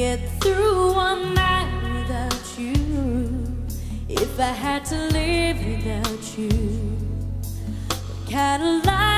get through one night without you. If I had to live without you, what kind of life?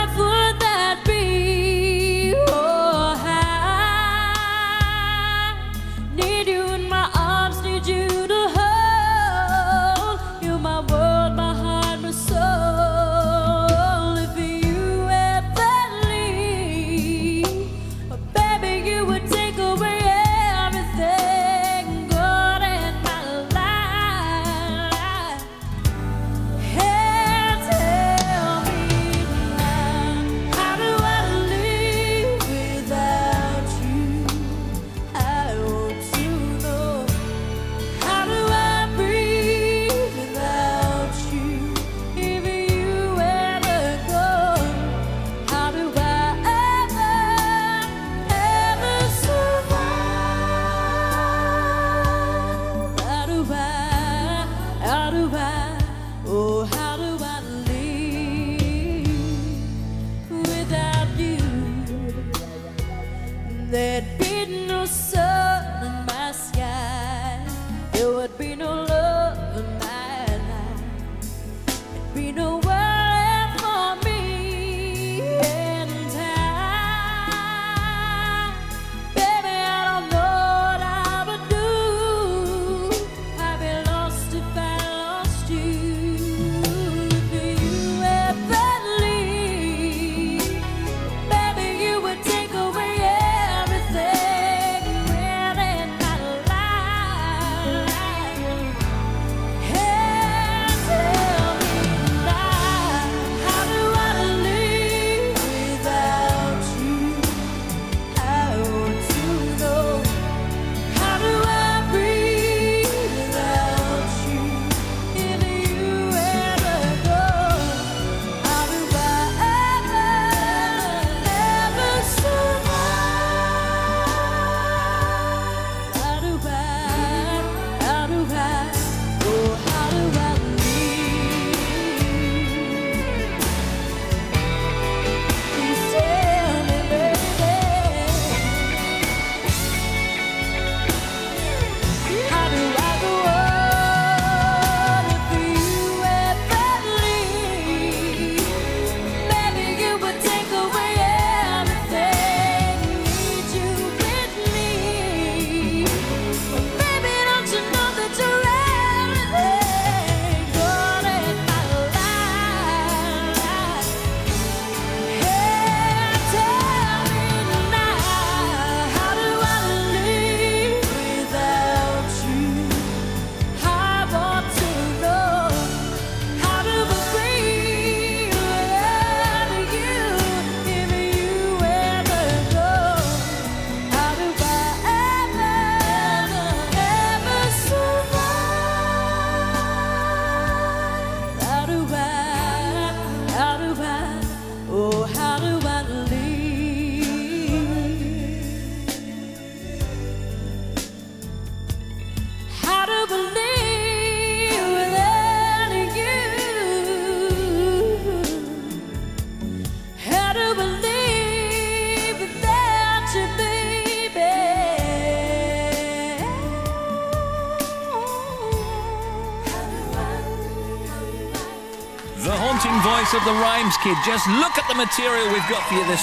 The haunting voice of the Rimes Kid. Just look at the material we've got for you this